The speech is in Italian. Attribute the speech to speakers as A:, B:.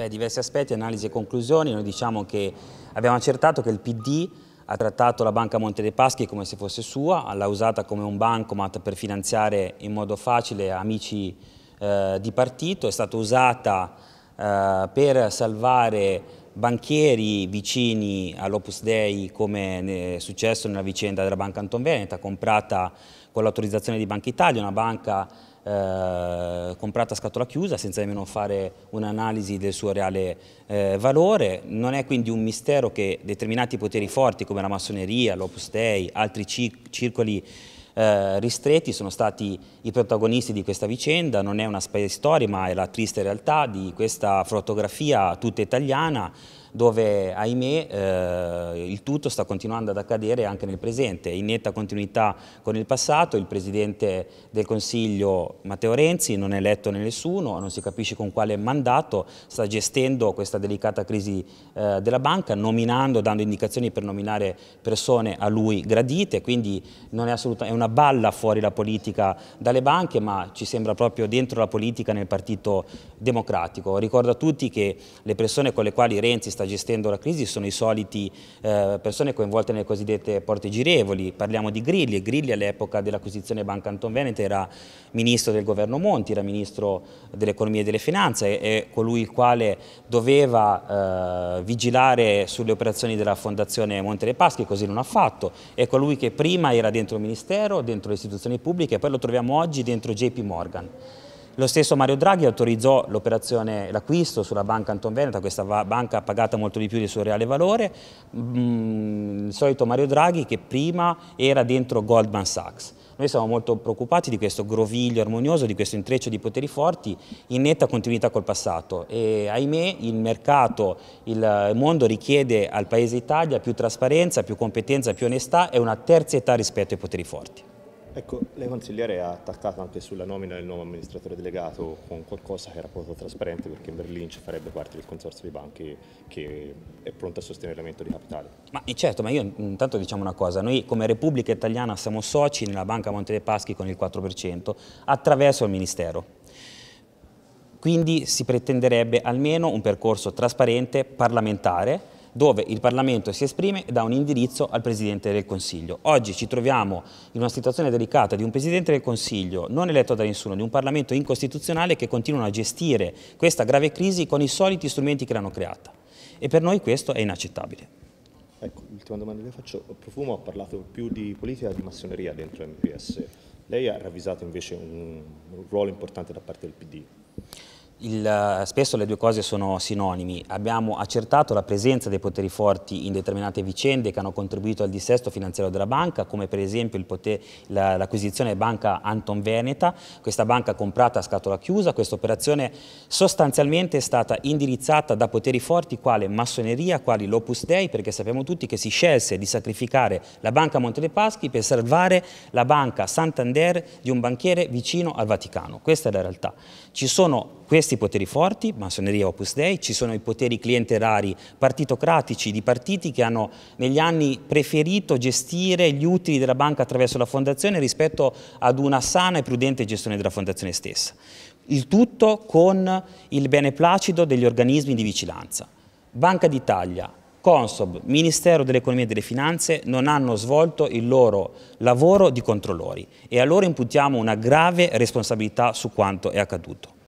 A: Beh, diversi aspetti, analisi e conclusioni. Noi diciamo che abbiamo accertato che il PD ha trattato la Banca Monte dei Paschi come se fosse sua, l'ha usata come un bancomat per finanziare in modo facile amici eh, di partito, è stata usata eh, per salvare banchieri vicini all'Opus Dei come è successo nella vicenda della Banca Anton Veneta, comprata con l'autorizzazione di Banca Italia, una banca eh, comprata a scatola chiusa senza nemmeno fare un'analisi del suo reale eh, valore. Non è quindi un mistero che determinati poteri forti come la massoneria, l'Opus Dei, altri circoli eh, ristretti sono stati i protagonisti di questa vicenda, non è una storia ma è la triste realtà di questa fotografia tutta italiana dove ahimè eh, il tutto sta continuando ad accadere anche nel presente, in netta continuità con il passato, il Presidente del Consiglio Matteo Renzi non è eletto né nessuno, non si capisce con quale mandato, sta gestendo questa delicata crisi eh, della banca, nominando, dando indicazioni per nominare persone a lui gradite, quindi non è, è una balla fuori la politica dalle banche, ma ci sembra proprio dentro la politica nel Partito Democratico. Ricordo a tutti che le persone con le quali Renzi sta gestendo la crisi sono i soliti eh, persone coinvolte nelle cosiddette porte girevoli, parliamo di Grilli, Grilli all'epoca dell'acquisizione Banca Anton Veneta era ministro del governo Monti, era ministro dell'economia e delle finanze, è colui il quale doveva eh, vigilare sulle operazioni della fondazione Monte dei Paschi, così non ha fatto, è colui che prima era dentro il ministero, dentro le istituzioni pubbliche e poi lo troviamo oggi dentro JP Morgan. Lo stesso Mario Draghi autorizzò l'operazione, l'acquisto sulla banca Anton Veneta, questa banca ha pagato molto di più del suo reale valore, mm, il solito Mario Draghi che prima era dentro Goldman Sachs. Noi siamo molto preoccupati di questo groviglio armonioso, di questo intreccio di poteri forti in netta continuità col passato e ahimè il mercato, il mondo richiede al Paese Italia più trasparenza, più competenza, più onestà e una terzietà rispetto ai poteri forti.
B: Ecco, lei consigliere ha attaccato anche sulla nomina del nuovo amministratore delegato con qualcosa che era poco trasparente perché Berlince farebbe parte del consorzio di banche che è pronto a sostenere l'aumento di capitale.
A: Ma eh, certo, ma io intanto diciamo una cosa, noi come Repubblica Italiana siamo soci nella Banca Monte dei Paschi con il 4% attraverso il Ministero. Quindi si pretenderebbe almeno un percorso trasparente, parlamentare, dove il Parlamento si esprime e dà un indirizzo al Presidente del Consiglio. Oggi ci troviamo in una situazione delicata di un Presidente del Consiglio non eletto da nessuno, di un Parlamento incostituzionale che continuano a gestire questa grave crisi con i soliti strumenti che l'hanno creata. E per noi questo è inaccettabile.
B: Ecco, l'ultima domanda che faccio. Profumo ha parlato più di politica di massoneria dentro MPS. Lei ha ravvisato invece un ruolo importante da parte del PD.
A: Il, spesso le due cose sono sinonimi. Abbiamo accertato la presenza dei poteri forti in determinate vicende che hanno contribuito al dissesto finanziario della banca, come per esempio l'acquisizione la, banca Anton Veneta, questa banca comprata a scatola chiusa. Questa operazione sostanzialmente è stata indirizzata da poteri forti quali massoneria, quali l'Opus Dei, perché sappiamo tutti che si scelse di sacrificare la banca Monte dei Paschi per salvare la banca Santander di un banchiere vicino al Vaticano. Questa è la realtà. Ci sono questi poteri forti, massoneria Opus Dei, ci sono i poteri clientelari partitocratici di partiti che hanno negli anni preferito gestire gli utili della banca attraverso la fondazione rispetto ad una sana e prudente gestione della fondazione stessa. Il tutto con il beneplacito degli organismi di vigilanza. Banca d'Italia, Consob, Ministero dell'Economia e delle Finanze non hanno svolto il loro lavoro di controllori e a loro imputiamo una grave responsabilità su quanto è accaduto.